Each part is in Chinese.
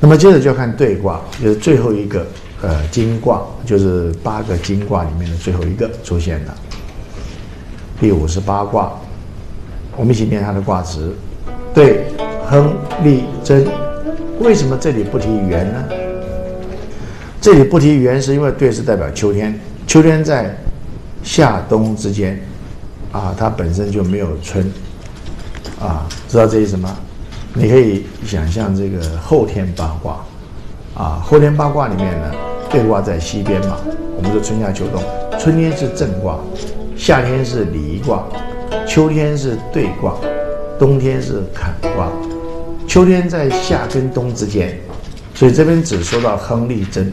那么接着就要看对卦，就是最后一个，呃，金卦，就是八个金卦里面的最后一个出现了。第五十八卦，我们一起念它的卦词：对，亨，利，贞。为什么这里不提元呢？这里不提元，是因为对是代表秋天，秋天在夏冬之间，啊，它本身就没有春，啊，知道这意思吗？你可以想象这个后天八卦，啊，后天八卦里面呢，对卦在西边嘛。我们说春夏秋冬，春天是正卦，夏天是离卦，秋天是对卦，冬天是坎卦。秋天在夏跟冬之间，所以这边只说到亨利贞，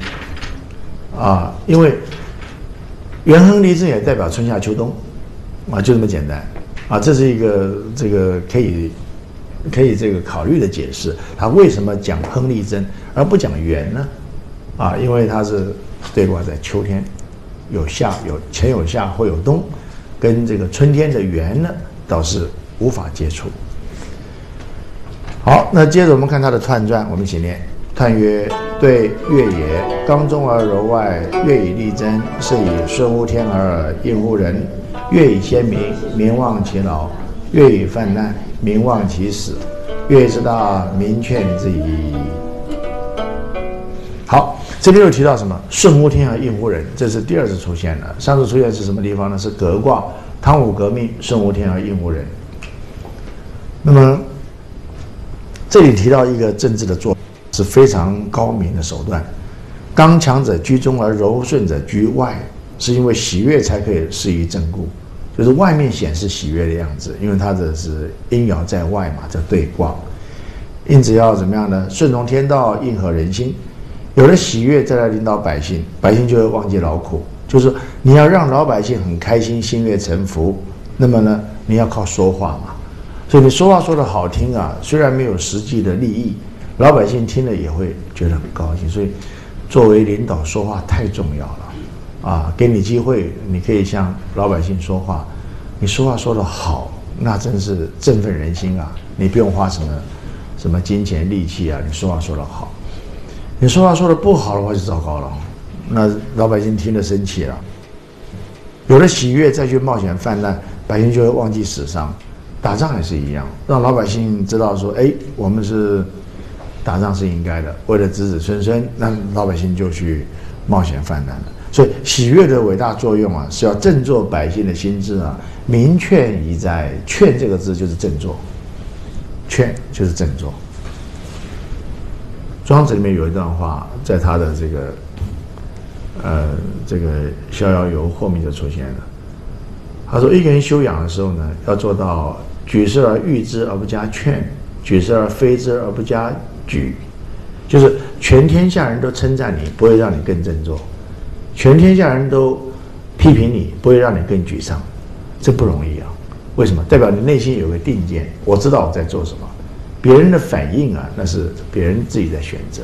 啊，因为元亨利贞也代表春夏秋冬，啊，就这么简单，啊，这是一个这个可以。可以这个考虑的解释，他为什么讲亨利贞而不讲元呢？啊，因为它是对卦在秋天，有夏有前有夏后有冬，跟这个春天的元呢倒是无法接触。好，那接着我们看它的串传，我们一起念：叹曰，对月也，刚中而柔外，月以力争，是以顺乎天而应乎人。月以先明，民忘其老；月以泛滥。民忘其死，月之大，民劝之矣。好，这里又提到什么？顺乎天而应乎人，这是第二次出现了。上次出现是什么地方呢？是革卦，汤武革命，顺乎天而应乎人。那么，这里提到一个政治的做是非常高明的手段。刚强者居中，而柔顺者居外，是因为喜悦才可以适宜正固。就是外面显示喜悦的样子，因为它的是阴爻在外嘛，叫对卦，因此要怎么样呢？顺从天道，应和人心。有了喜悦，再来领导百姓，百姓就会忘记劳苦。就是你要让老百姓很开心，心悦诚服，那么呢，你要靠说话嘛。所以你说话说的好听啊，虽然没有实际的利益，老百姓听了也会觉得很高兴。所以，作为领导，说话太重要了。啊，给你机会，你可以向老百姓说话。你说话说得好，那真是振奋人心啊！你不用花什么什么金钱力气啊，你说话说得好。你说话说得不好的话就糟糕了，那老百姓听了生气了。有了喜悦再去冒险泛滥，百姓就会忘记死伤。打仗也是一样，让老百姓知道说，哎，我们是打仗是应该的，为了子子孙孙，那老百姓就去冒险犯难了。所以喜悦的伟大作用啊，是要振作百姓的心智啊。明劝已在，劝这个字就是振作，劝就是振作。庄子里面有一段话，在他的这个，呃，这个《逍遥游》后面就出现了。他说，一个人修养的时候呢，要做到举事而誉之而不加劝，举事而非之而不加举，就是全天下人都称赞你，不会让你更振作。全天下人都批评你，不会让你更沮丧，这不容易啊！为什么？代表你内心有个定见，我知道我在做什么。别人的反应啊，那是别人自己在选择。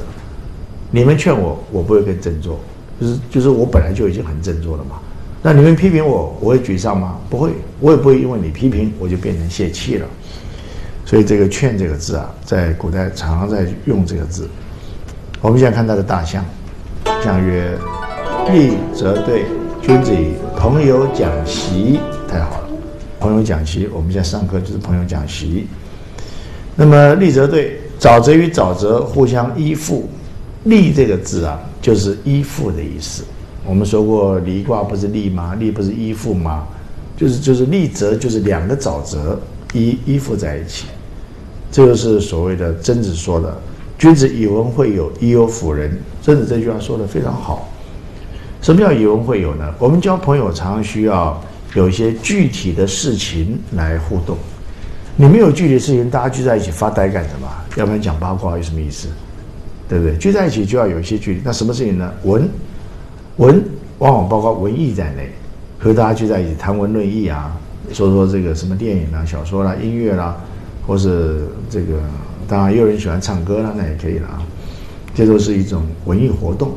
你们劝我，我不会更振作，就是就是我本来就已经很振作了嘛。那你们批评我，我会沮丧吗？不会，我也不会因为你批评我就变成泄气了。所以这个“劝”这个字啊，在古代常常在用这个字。我们现在看它的大象，象曰。利则对，君子以朋友讲习，太好了。朋友讲习，我们现在上课就是朋友讲习。那么利则对，沼泽与沼泽互相依附。利这个字啊，就是依附的意思。我们说过离卦不是利吗？利不是依附吗？就是就是利则，就是两个沼泽依依附在一起。这就是所谓的曾子说的：“君子以文会友，以友辅仁。”曾子这句话说的非常好。什么叫以文会友呢？我们交朋友常需要有一些具体的事情来互动。你没有具体的事情，大家聚在一起发呆干什么？要不然讲八卦有什么意思？对不对？聚在一起就要有一些距离。那什么事情呢？文文往往包括文艺在内，和大家聚在一起谈文论艺啊，说说这个什么电影啦、小说啦、音乐啦，或是这个当然也有人喜欢唱歌啦，那也可以了啊。这都是一种文艺活动。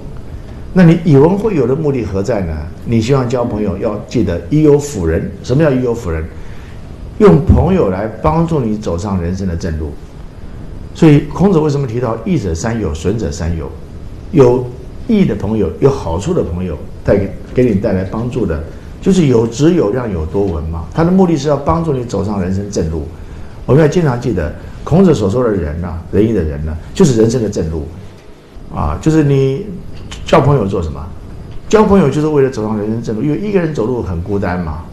那你以文会友的目的何在呢？你希望交朋友，要记得以友辅人。什么叫以友辅人？用朋友来帮助你走上人生的正路。所以孔子为什么提到益者三友，损者三友？有益的朋友，有好处的朋友，带给给你带来帮助的，就是有质有量有多闻嘛。他的目的是要帮助你走上人生正路。我们要经常记得，孔子所说的人呢，仁义的人呢，就是人生的正路。啊，就是你交朋友做什么？交朋友就是为了走上人生正路，因为一个人走路很孤单嘛。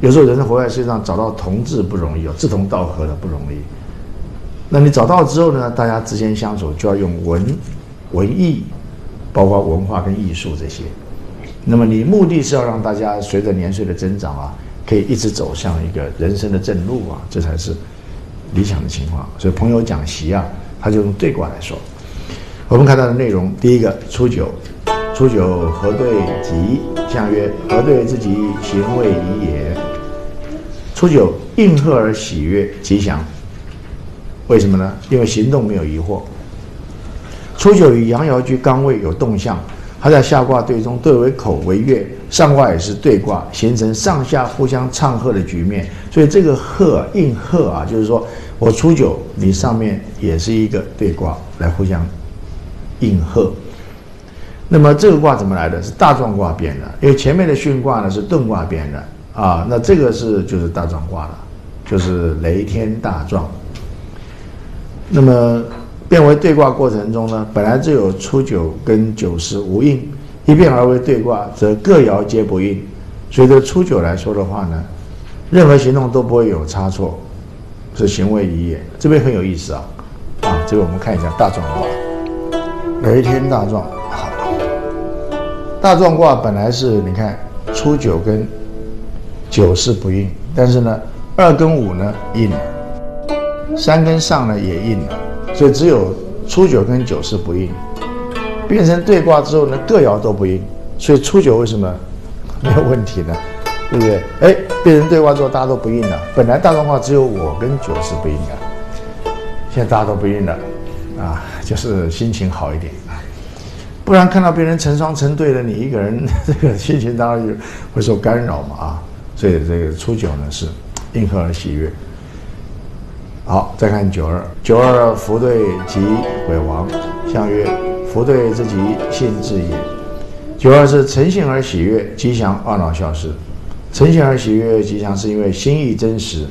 有时候人生活在世界上，找到同志不容易哦，志同道合的不容易。那你找到之后呢，大家之间相处就要用文、文艺，包括文化跟艺术这些。那么你目的是要让大家随着年岁的增长啊，可以一直走向一个人生的正路啊，这才是理想的情况。所以朋友讲习啊，他就用对卦来说。我们看到的内容，第一个初九，初九何对吉？相曰：何对之吉，行未宜也。初九应和而喜悦，吉祥。为什么呢？因为行动没有疑惑。初九与阳爻居刚位有动向，它在下卦对中对为口为月，上卦也是对卦，形成上下互相唱和的局面。所以这个和应和啊，就是说我初九，你上面也是一个对卦来互相。应和，那么这个卦怎么来的？是大壮卦变的，因为前面的巽卦呢是遁卦变的啊。那这个是就是大壮卦了，就是雷天大壮。那么变为对卦过程中呢，本来就有初九跟九十无应，一变而为对卦，则各爻皆不应。所以对初九来说的话呢，任何行动都不会有差错，是行为宜也。这边很有意思啊，啊，这个我们看一下大壮卦。雷天大壮，好。大壮卦本来是你看初九跟九是不应，但是呢，二跟五呢应，三跟上呢也应了，所以只有初九跟九是不应。变成对卦之后呢，各爻都不应，所以初九为什么没有问题呢？对不对？哎，变成对卦之后大家都不应了。本来大众卦只有我跟九是不应的，现在大家都不应了。啊，就是心情好一点啊，不然看到别人成双成对的，你一个人 这个心情当然就会受干扰嘛啊。所以这个初九呢是应和而喜悦。好，再看九二，九二福对吉毁亡，相曰：福对之吉，信至也。九二是诚信而喜悦，吉祥，懊恼消失。诚信而喜悦，吉祥，是因为心意真实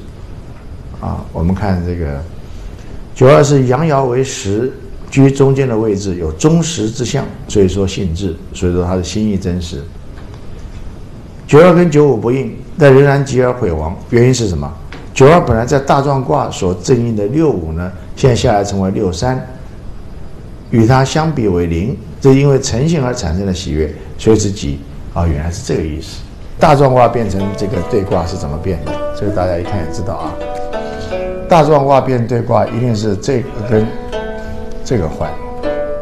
啊。我们看这个。九二是阳爻为实，居中间的位置，有忠实之象，所以说性质，所以说他的心意真实。九二跟九五不应，但仍然吉而毁亡，原因是什么？九二本来在大壮卦所正应的六五呢，现在下来成为六三，与它相比为零，这因为诚信而产生的喜悦，所以是吉啊，原来是这个意思。大壮卦变成这个对卦是怎么变的？这个大家一看也知道啊。大壮卦变对卦，一定是这个跟这个换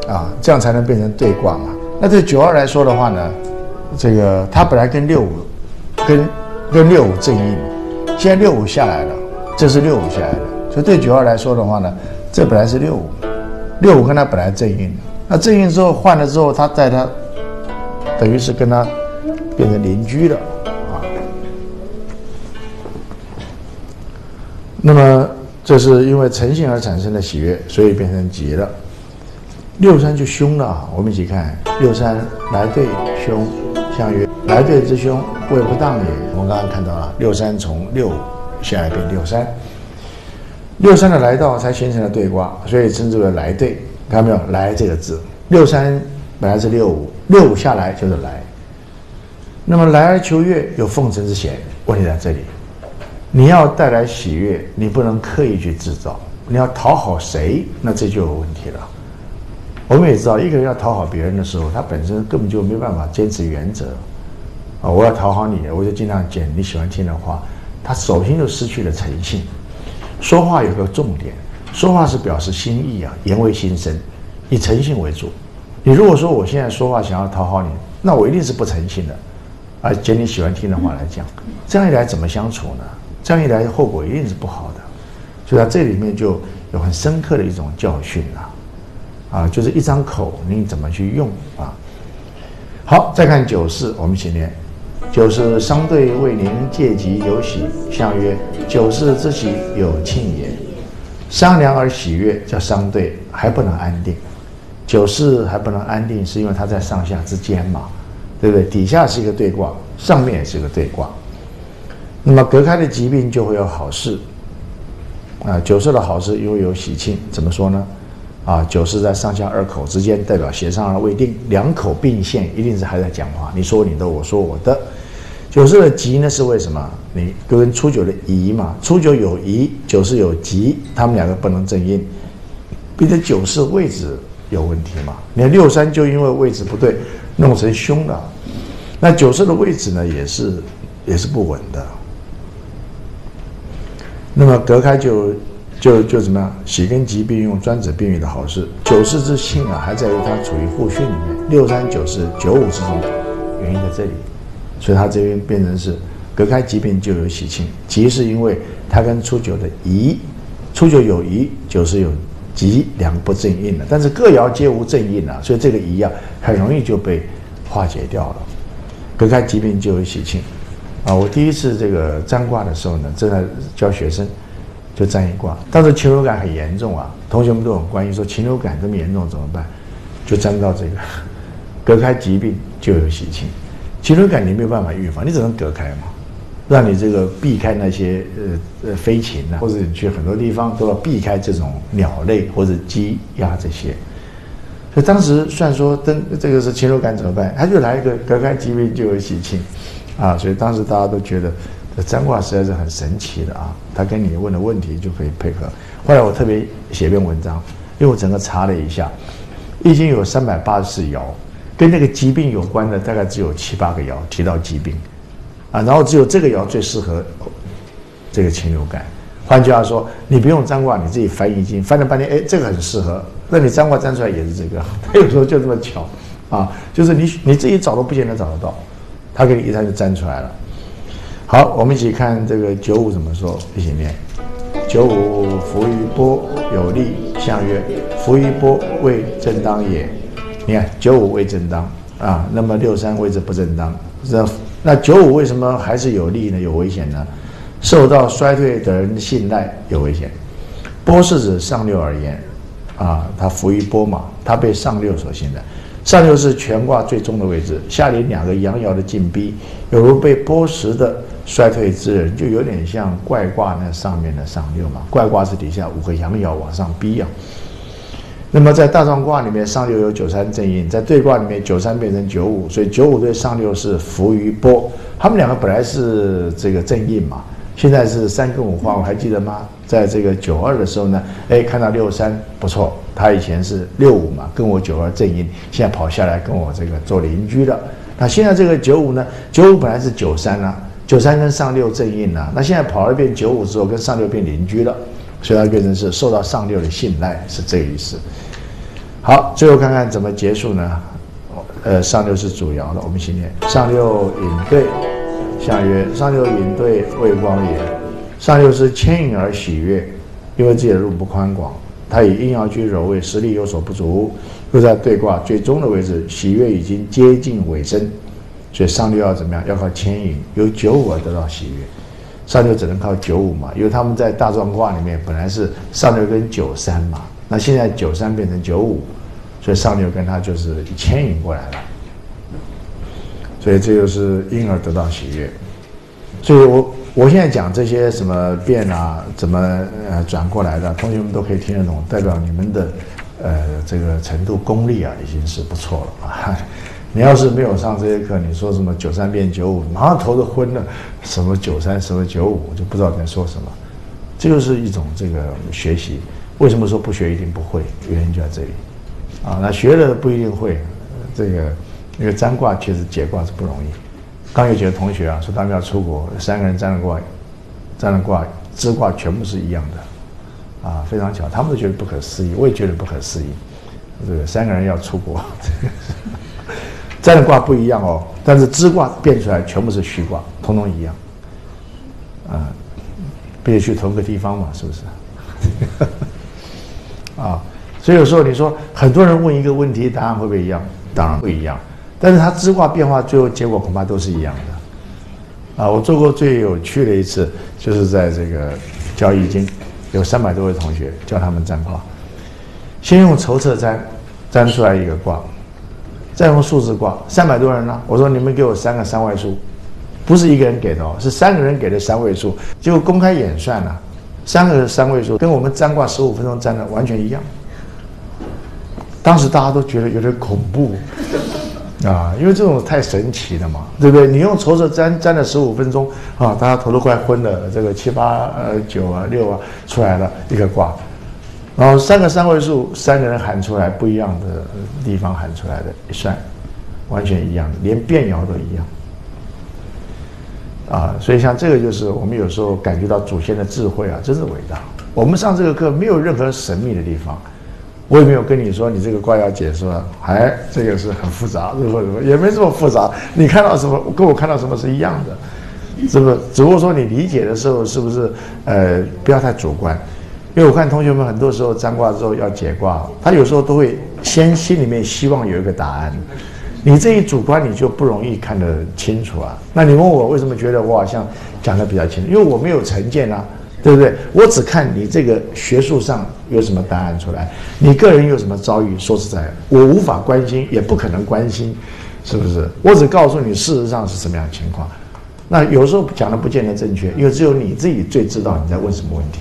啊，这样才能变成对卦嘛。那对九二来说的话呢，这个它本来跟六五跟跟六五正应，现在六五下来了，这是六五下来的，所以对九二来说的话呢，这本来是六五，六五跟他本来正应，那正应之后换了之后，他在他等于是跟他变成邻居了啊。那么。这是因为诚信而产生的喜悦，所以变成吉了。六三就凶了，我们一起看六三来对凶，相曰：来对之凶，谓不当也。我们刚刚看到了六三从六五下来变六三，六三的来到才形成了对卦，所以称之为来对。看到没有？来这个字，六三本来是六五，六五下来就是来。那么来而求月，有奉承之嫌，问题在这里。你要带来喜悦，你不能刻意去制造。你要讨好谁，那这就有问题了。我们也知道，一个人要讨好别人的时候，他本身根本就没办法坚持原则。啊，我要讨好你，我就尽量讲你喜欢听的话。他首先就失去了诚信。说话有个重点，说话是表示心意啊，言为心声，以诚信为主。你如果说我现在说话想要讨好你，那我一定是不诚信的，而捡你喜欢听的话来讲，这样一来怎么相处呢？这样一来，后果一定是不好的，所以它这里面就有很深刻的一种教训啊，啊，就是一张口，你怎么去用啊？好，再看九四，我们一起念。九是商对未宁，借吉有喜。相曰：九四之喜，有庆也。商量而喜悦，叫商队，还不能安定。九四还不能安定，是因为它在上下之间嘛，对不对？底下是一个对卦，上面也是一个对卦。那么隔开的疾病就会有好事。啊，九四的好事因为有喜庆，怎么说呢？啊，九四在上下二口之间，代表协商而未定，两口并线，一定是还在讲话。你说你的，我说我的。九四的吉呢是为什么？你跟初九的宜嘛，初九有宜，九四有吉，他们两个不能正印，并且九四位置有问题嘛。你看六三就因为位置不对，弄成凶了。那九四的位置呢，也是也是不稳的。那么隔开就就就怎么样？喜跟吉并用，专指并育的好事。九四之幸啊，还在于它处于互巽里面。六三九四九五之中，原因在这里。所以它这边变成是隔开疾病就有喜庆，吉是因为它跟初九的宜，初九有宜，九是有吉，两个不正印了，但是各爻皆无正印啊，所以这个宜啊很容易就被化解掉了。隔开疾病就有喜庆，啊，我第一次这个占卦的时候呢，正在教学生就占一卦，当时禽流感很严重啊，同学们都很关心说禽流感这么严重怎么办？就占到这个 隔开疾病就有喜庆。禽流感你没有办法预防，你只能隔开嘛，让你这个避开那些呃呃飞禽啊，或者你去很多地方都要避开这种鸟类或者鸡鸭这些。所以当时虽然说登这个是禽流感怎么办，他就来一个隔开疾病就有喜庆，啊，所以当时大家都觉得这占卦实在是很神奇的啊，他跟你问的问题就可以配合。后来我特别写篇文章，因为我整个查了一下，易经有三百八十四爻。跟那个疾病有关的大概只有七八个爻提到疾病，啊，然后只有这个爻最适合这个禽流感。换句话说，你不用占卦，你自己翻易经，翻了半天，哎，这个很适合。那你占卦占出来也是这个，他有时候就这么巧，啊，就是你你自己找都不见得找得到，他给你一猜就占出来了。好，我们一起看这个九五怎么说，一起念：九五浮于波，有利。相曰：浮于波，未正当也。你看九五未正当啊，那么六三位置不正当，那那九五为什么还是有利呢？有危险呢？受到衰退的人的信赖有危险。波是指上六而言啊，它浮于波嘛，它被上六所信赖。上六是全卦最终的位置，下临两个阳爻的进逼，有如被波时的衰退之人，就有点像怪卦那上面的上六嘛。怪卦是底下五个阳爻往上逼啊。那么在大壮卦里面，上六有九三正印，在对卦里面九三变成九五，所以九五对上六是浮于波。他们两个本来是这个正印嘛，现在是三跟五化，我还记得吗？在这个九二的时候呢，哎，看到六三不错，他以前是六五嘛，跟我九二正印，现在跑下来跟我这个做邻居了。那现在这个九五呢，九五本来是九三啊，九三跟上六正印啊，那现在跑了一遍九五之后，跟上六变邻居了。所以它变成是受到上六的信赖，是这个意思。好，最后看看怎么结束呢？呃，上六是主爻的，我们先念上六引对，相曰：上六引对，未光也。上六是牵引而喜悦，因为自己的路不宽广，他以阴爻居柔位，实力有所不足，又在对卦最终的位置，喜悦已经接近尾声，所以上六要怎么样？要靠牵引，由九五而得到喜悦。上六只能靠九五嘛，因为他们在大壮卦里面本来是上六跟九三嘛，那现在九三变成九五，所以上六跟他就是牵引过来了，所以这就是因而得到喜悦。所以我我现在讲这些什么变啊，怎么呃转过来的，同学们都可以听得懂，代表你们的呃这个程度功力啊已经是不错了啊。你要是没有上这些课，你说什么九三变九五，马上头都昏了。什么九三，什么九五，我就不知道在说什么。这就是一种这个学习。为什么说不学一定不会？原因就在这里。啊，那学了不一定会。这个因为占卦确实解卦是不容易。刚有几个同学啊，说他们要出国，三个人占了卦，占了卦，支卦全部是一样的。啊，非常巧，他们都觉得不可思议，我也觉得不可思议。这个三个人要出国。占的卦不一样哦，但是支卦变出来全部是虚卦，通通一样。啊，必须去同个地方嘛，是不是？啊，所以有时候你说很多人问一个问题，答案会不会一样？当然不一样。但是它支卦变化最后结果恐怕都是一样的。啊，我做过最有趣的一次，就是在这个教易经，有三百多位同学教他们占卦，先用筹策占占出来一个卦，再用数字卦，三百多人呢，我说你们给我三个三位数，不是一个人给的哦，是三个人给的三位数，结果公开演算了，三个三位数跟我们占卦十五分钟占的完全一样。当时大家都觉得有点恐怖啊，因为这种太神奇了嘛，对不对？你用筹策粘粘了十五分钟啊，大家头都快昏了。这个七八呃九啊六啊出来了一个卦，然后三个三位数，三个人喊出来不一样的地方喊出来的，一算完全一样，连变爻都一样啊。所以像这个就是我们有时候感觉到祖先的智慧啊，真是伟大。我们上这个课没有任何神秘的地方。我也没有跟你说，你这个卦要解说，哎，这个是很复杂，是不是？也没这么复杂。你看到什么，跟我看到什么是一样的，是不是？只不过说你理解的时候，是不是？呃，不要太主观，因为我看同学们很多时候占卦之后要解卦，他有时候都会先心里面希望有一个答案，你这一主观，你就不容易看得清楚啊。那你问我为什么觉得我好像讲的比较清楚？因为我没有成见啊。对不对？我只看你这个学术上有什么答案出来，你个人有什么遭遇？说实在，我无法关心，也不可能关心，是不是？我只告诉你事实上是什么样的情况。那有时候讲的不见得正确，因为只有你自己最知道你在问什么问题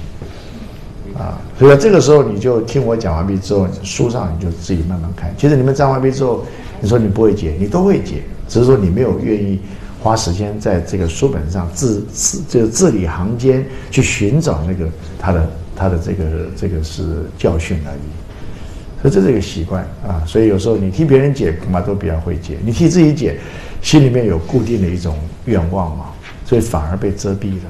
啊。所以这个时候你就听我讲完毕之后，书上你就自己慢慢看。其实你们讲完毕之后，你说你不会解，你都会解，只是说你没有愿意。花时间在这个书本上字字这个字里行间去寻找那个他的他的这个这个是教训而已，所以这是一个习惯啊。所以有时候你替别人解恐怕都比较会解，你替自己解，心里面有固定的一种愿望嘛，所以反而被遮蔽了。